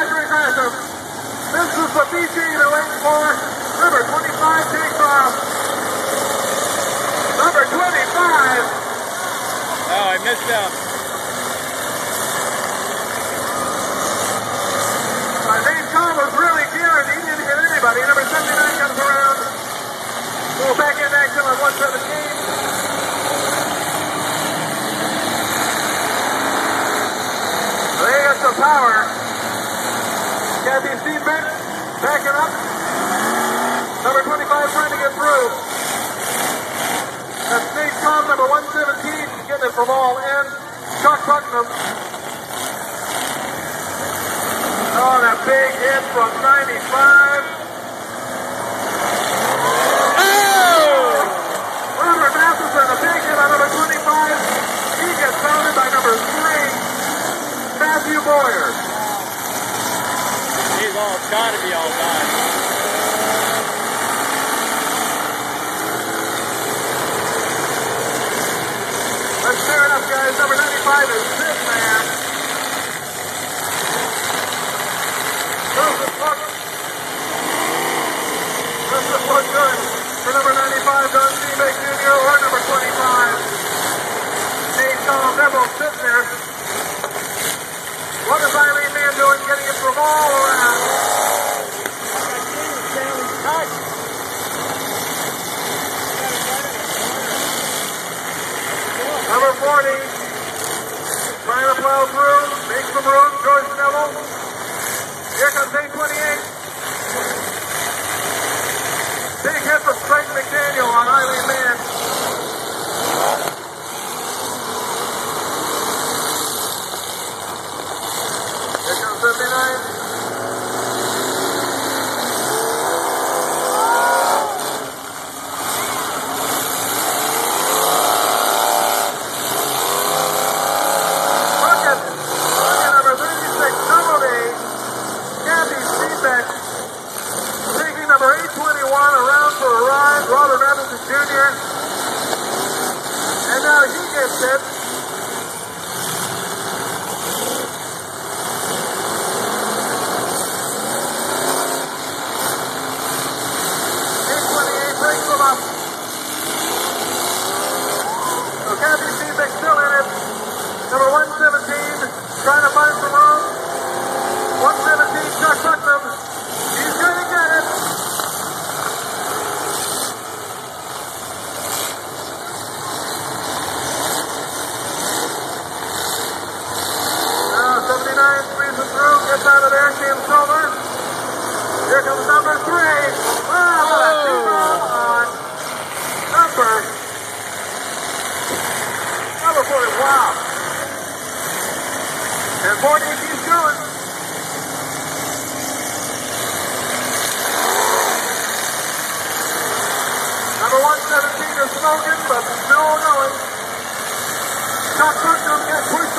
Factory Gresham. This is the BG they're waiting for. Number 25 takes off. Number 25. Oh, I missed him. Uh, Dave Cobb was really geared. He didn't hit anybody. Number 79 comes around. Little back end action on 117. They got some power. Kathy Steenbeck backing up. Number 25 trying to get through. That's Nate Cobb, number 117, getting it from all ends. Chuck Putnam. Oh, that big hit from 95. Oh! Robert Matheson, a big hit number 25. He gets pounded by number 3, Matthew Boyer. He's all gotta be all done. Let's tear it up, guys. Number 95 is this man. Doesn't look, doesn't look good for number 95, Don Seabeck Jr. or number 25. Nate Cobb, they're both sitting there. What is Eileen Man doing getting it from all around? 40, trying to plow through, make some room, George Neville. Here comes 828. Big hit from Craig McDaniel on Eileen Mann. Jr. And now he gets it. Number 117, trying to find some other out of there, Jim Silver. Here comes number three. Wow, oh. on number, number 40, wow. And 40 keeps going. Number 117 is smoking, but still going. Chuck Cook gets pushed.